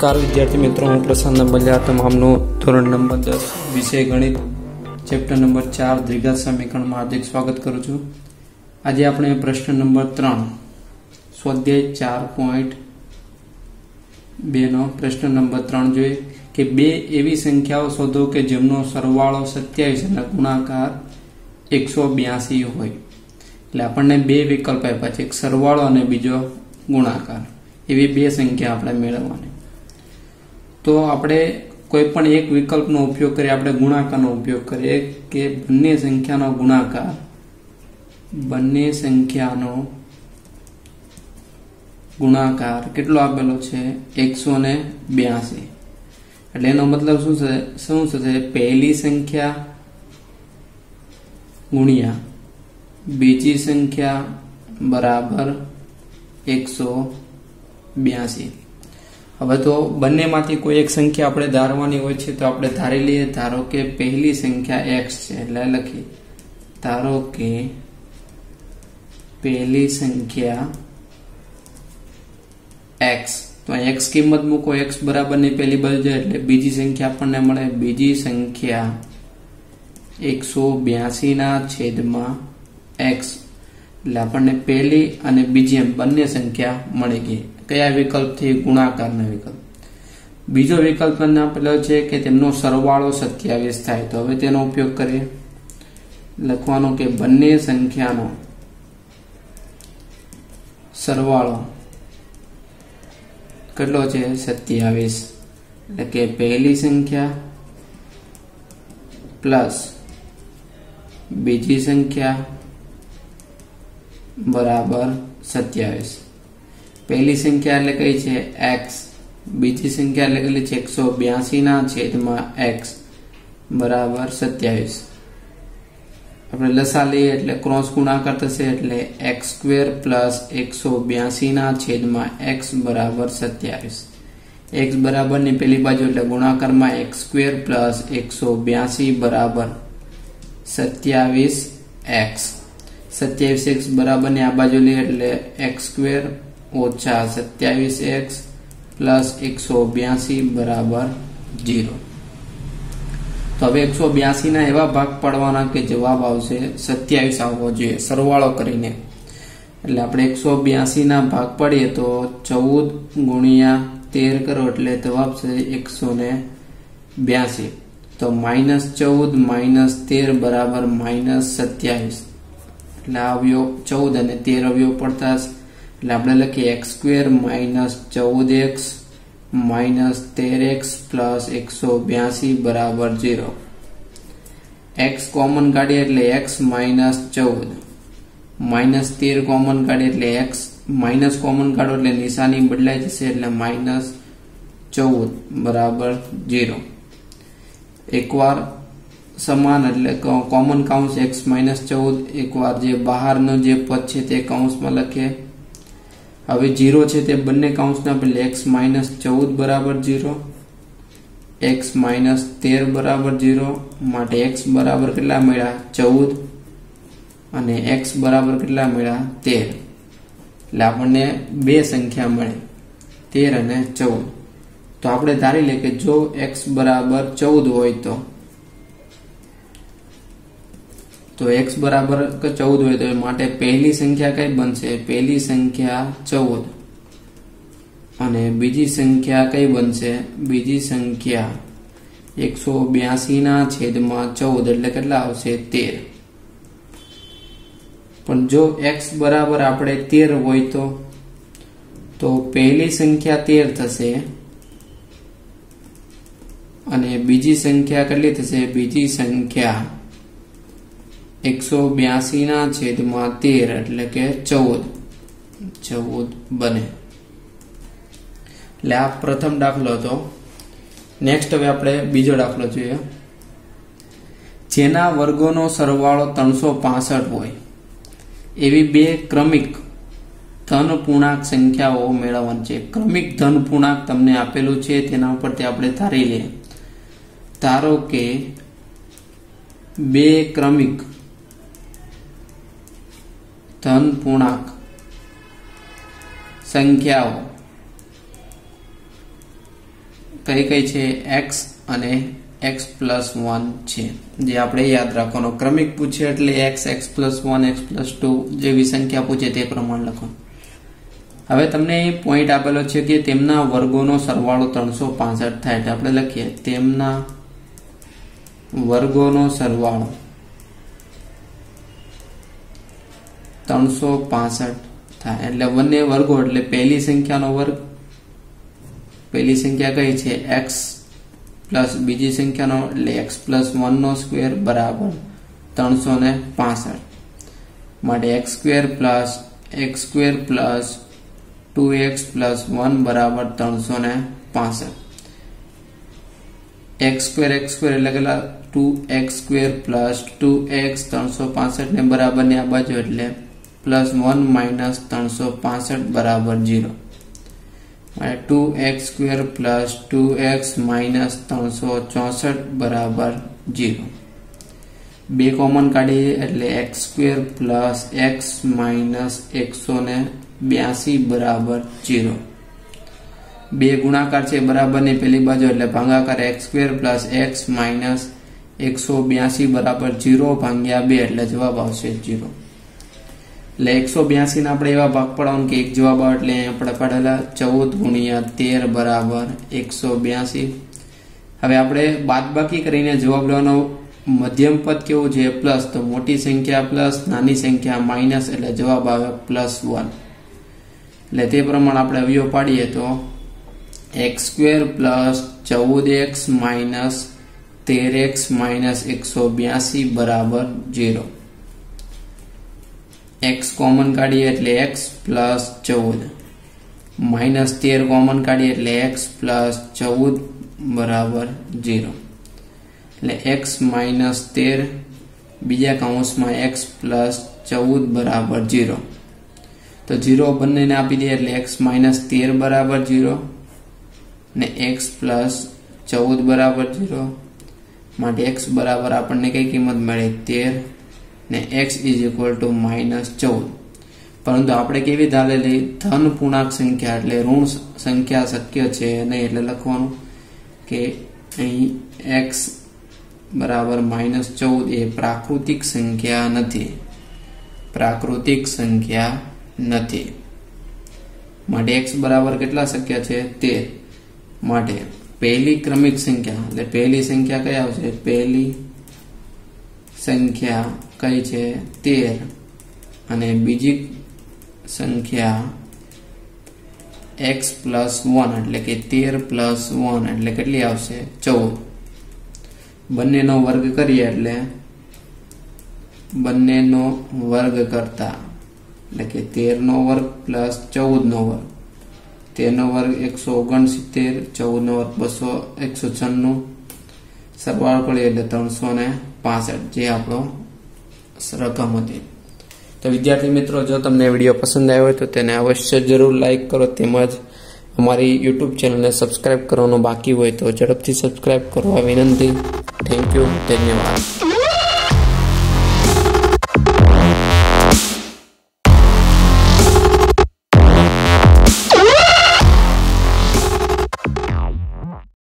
નમસ્કાર વિદ્યાર્થી મિત્રો, હું પ્રસન્ન બલિયા તમામનું ધોરણ નંબર દસ, વિષય ગણિત ચેપ્ટર નંબર ચાર, દ્વિઘાત સમીકરણમાં હાર્દિક સ્વાગત કરું છું. આજે આપણે પ્રશ્ન નંબર ત્રણ, સ્વાધ્યાય ચાર પોઈન્ટ બેનો પ્રશ્ન નંબર ત્રણ જોઈએ કે બે એવી સંખ્યાઓ શોધો કે જેમનો સરવાળો સત્યાવીસ અને ગુણાકાર એકસો બ્યાસી હોય. એટલે આપણને બે વિકલ્પ આપ્યા છે, એક સરવાળો અને બીજો ગુણાકાર. એવી બે સંખ્યા આપણે મેળવવાની. તો આપણે કોઈ પણ એક વિકલ્પનો ઉપયોગ કરીએ, આપણે ગુણાકારનો ઉપયોગ કરીએ કે બંને સંખ્યાનો ગુણાકાર, બંને સંખ્યાનો ગુણાકાર કેટલો આપેલો છે? એકસો ને બ્યાસી. એટલે એનો મતલબ શું છે? શું થશે? પહેલી સંખ્યા ગુણ્યા બીજી સંખ્યા બરાબર એકસો બ્યાસી. હવે તો બંનેમાંથી કોઈ એક સંખ્યા આપણે ધારવાની હોય છે તો આપણે ધારી લઈએ, ધારો કે પહેલી સંખ્યા એક્સ છે, એટલે લખી ધારો કે પહેલી સંખ્યા એક્સ તો એક્સ કિંમત મૂકો એક્સ બરાબરની પહેલી બાજુ જાય એટલે બીજી સંખ્યા આપણને મળે. બીજી સંખ્યા એકસો બ્યાસી ના છેદમાં એક્સ એટલે આપણને પહેલી અને બીજી એમ બંને સંખ્યા મળી ગઈ. કયા વિકલ્પથી ગુણાકારના વિકલ્પ? બીજો વિકલ્પ આપેલો છે કે તેમનો સરવાળો સત્યાવીસ થાય. તો હવે તેનો ઉપયોગ કરીએ. લખવાનો કે બંને સંખ્યાનો સરવાળો કેટલો છે? સત્યાવીસ. એટલે કે પહેલી સંખ્યા પ્લસ બીજી સંખ્યા બરાબર સત્યાવીસ. પહેલી સંખ્યા એટલે કઈ છે? એક્સ બીજી સંખ્યા એટલે કેટલી છે? એકસો બ્યાસી ના છેદમાં એક્સ બરાબર સત્યાવીસ. આપણે લસા લઈએ એટલે ક્રોસ ગુણાકાર થશે એટલે એક્સ સ્ક્વેર પ્લસ એકસો બ્યાસી ના છેદમાં એક્સ બરાબર સત્યાવીસ. એક્સ બરાબરની પેલી બાજુ એટલે ગુણાકારમાં એક્સ સ્ક્વેર પ્લસ એકસો બ્યાસી બરાબર સત્યાવીસ એક્સ સત્યાવીસ એક્સ બરાબરની આ બાજુ લઈએ એટલે એક્સ સ્ક્વેર ઓછા સત્યાવીસ એક્સ પ્લસ એકસો બ્યાસી બરાબર જીરો તો હવે એકસો બ્યાસી ના એવા ભાગ પાડવાના કે જવાબ આવશે સત્યાવીસ આવવો જોઈએ. સરવાળો કરીને. એટલે આપણે એકસો બ્યાસી ના ભાગ પાડીએ તો ચૌદ ગુણ્યા તેર કરો એટલે જવાબ છે એકસો ને બ્યાસી. તો માઇનસ ચૌદ માઇનસ તેર બરાબર માઇનસ સત્યાવીસ. એટલે આ અવયવ ચૌદ અને તેર અવયવ પડતા એટલે આપણે લખીએ એક્સ સ્ક્વેર માઇનસ ચૌદ એક્સ માઇનસ તેર એક્સ પ્લસ એકસો બ્યાસી બરાબર ઝીરો એક્સ કોમન કાઢીએ એટલે એક્સ માઇનસ ચૌદ. માઇનસ તેર કોમન કાઢીએ એટલે એક્સ માઇનસ કોમન કાઢો એટલે નિશાની બદલાઈ જશે એટલે માઇનસ ચૌદ બરાબર ઝીરો એકવાર સમાન એટલે કોમન કાઉન્સ એક્સ માઇનસ ચૌદ. એકવાર જે બહારનો જે પદ છે તે કાઉન્સમાં લખીએ. હવે જીરો છે તે બંને કાઉન્સના પહેલે એક્સ માઇનસ ચૌદ બરાબર જીરો એક્સ માઇનસ તેર બરાબર જીરો માટે એક્સ બરાબર કેટલા મળ્યા? ચૌદ. અને એક્સ બરાબર કેટલા મળ્યા? તેર. એટલે આપણને બે સંખ્યા મળે, તેર અને ચૌદ. તો આપણે ધારી લઈએ કે જો એક્સ બરાબર ચૌદ હોય તો તો એક્સ બરાબર ચૌદ હોય તો માટે પહેલી સંખ્યા કઈ બનશે? પહેલી સંખ્યા ચૌદ. અને બીજી સંખ્યા કઈ બનશે? બીજી સંખ્યા એકસો બ્યાસી ના છેદમાં ચૌદ, એટલે કેટલા આવશે? તેર. પણ જો એક્સ બરાબર આપણે તેર હોય તો તો પહેલી સંખ્યા તેર થશે અને બીજી સંખ્યા કેટલી થશે? બીજી સંખ્યા એકસો બ્યાસી ના છેદમાં તેર એટલે કે ચૌદ. ચૌદ બને. એટલે આ પ્રથમ દાખલો હતો. નેક્સ્ટ હવે આપણે બીજો દાખલો જોઈએ. જેના વર્ગોનો સરવાળો ત્રણસો પાસઠ હોય. એવી બે ક્રમિક ધન પૂર્ણાંક સંખ્યાઓ મેળવવાની છે. ક્રમિક ધન પૂર્ણાંક તમને આપેલું છે, તેના ઉપરથી આપણે ધારી લઈએ. ધારો કે બે ક્રમિક ધન પૂર્ણાંક. સંખ્યાઓ. કઈ કઈ છે? એક્સ અને એક્સ પ્લસ વન છે. જે આપણે યાદ રાખવાનો. ક્રમિક પૂછે એટલે x x plus one x plus two જેવી સંખ્યા પૂછે તે પ્રમાણે લખવાનું. હવે તમને પોઈન્ટ આપેલો છે કે તેમના વર્ગોનો સરવાળો ત્રણસો પાસઠ થાય એટલે આપણે લખીએ. તેમના વર્ગોનો સરવાળો. ત્રણસો પાસઠ થાય. એટલે બંને વર્ગો, એટલે પહેલી સંખ્યાનો વર્ગ, પહેલી સંખ્યા કઈ છે? એક્સ પ્લસ બીજી સંખ્યાનો, એટલે એક્સ પ્લસ વનનો સ્ક્વેર બરાબર ત્રણસો ને પાસઠ. માટે x square plus x square plus two x plus one બરાબર ત્રણસો ને પાસઠ. એક્સ સ્ક્વેર એક્સ સ્ક્વેર એટલે કેટલા? Two x square plus two x ત્રણસો પાસઠ ને બરાબરની આ બાજુ, એટલે પ્લસ વન માઇનસ ત્રણસો પાસઠ બરાબર zero two x square plus two x minus ત્રણસો ચોસઠ બરાબર જીરો બે કોમન કાઢીએ એટલે x square plus x minus એકસો ને બ્યાસી બરાબર જીરો બે ગુણાકાર છે બરાબરની પેલી બાજુ એટલે ભાગાકાર x square plus x minus એકસો બ્યાસી બરાબર જીરો ભાગ્યા બે એટલે જવાબ આવશે જીરો એટલે એકસો બ્યાસી ના આપણે એવા ભાગ પડાવવાનું કે એક જવાબ આવે એટલે આપણે પાડેલા ચૌદ ગુણ્યા તેર બરાબર એકસો બ્યાસી. હવે આપણે બાદબાકી કરીને જવાબ લેવાનો મધ્યમ પદ કેવું છે? પ્લસ તો મોટી સંખ્યા પ્લસ, નાની સંખ્યા માઇનસ એટલે જવાબ આવે પ્લસ વન. એટલે તે પ્રમાણે આપણે અવયવ પાડીએ તો એક્સ સ્ક્વેર પ્લસ ચૌદ એક્સ માઇનસ તેર એક્સ માઇનસ એકસો બ્યાસી બરાબર જીરો એક્સ કોમન કાઢીએ એટલે એક્સ પ્લસ ચૌદ. માઇનસ તેર કોમન કાઢીએ એટલે એક્સ પ્લસ ચૌદ બરાબર ઝીરો એટલે એક્સ માઇનસ તેર, બીજા કાઉન્સમાં એક્સ પ્લસ ચૌદ બરાબર જીરો તો જીરો બંનેને આપી દઈએ એટલે એક્સ માઇનસ તેર બરાબર ઝીરો ને એક્સ પ્લસ ચૌદ બરાબર ઝીરો માટે એક્સ બરાબર આપણને કઈ કિંમત મળે? તેર. ને x is equal to minus ચૌદ. પરંતુ આપણે કેવી ધારેલી ધન પૂર્ણાંક સંખ્યા એટલે ઋણ સંખ્યા શક્ય છે નહીં એટલે લખવાનું કે અહીં એક્સ બરાબર માઇનસ ચૌદ એ પ્રાકૃતિક સંખ્યા નથી. પ્રાકૃતિક સંખ્યા નથી. માટે એક્સ બરાબર કેટલા શક્ય છે? તે માટે પહેલી ક્રમિક સંખ્યા, એટલે પહેલી સંખ્યા કઈ આવશે? પહેલી સંખ્યા કઈ છે? તેર. અને બીજી સંખ્યા એક્સ પ્લસ વન, એટલે કે તેર પ્લસ વન, એટલે કેટલી આવશે? ચૌદ. બંનેનો વર્ગ કરીએ એટલે બંનેનો વર્ગ કરતા, એટલે કે તેરનો વર્ગ પ્લસ ચૌદનો વર્ગ. તેરનો વર્ગ એકસો ઓગણસિત્તેર, ચૌદનો વર્ગ બસો એકસો છન્નું સરવાળો કરીએ એટલે ત્રણસો ને પાસઠ, જે આપણો રકમ હતી. તો વિદ્યાર્થી મિત્રો, જો તમને વીડિયો પસંદ આવ્યો હોય તો તેને અવશ્ય જરૂર લાઇક કરો. તેમજ અમારી યુટ્યુબ ચેનલને સબસ્ક્રાઇબ કરવાનું બાકી હોય તો ઝડપથી સબસ્ક્રાઇબ કરવા વિનંતી. થેન્ક યુ ધન્યવાદ.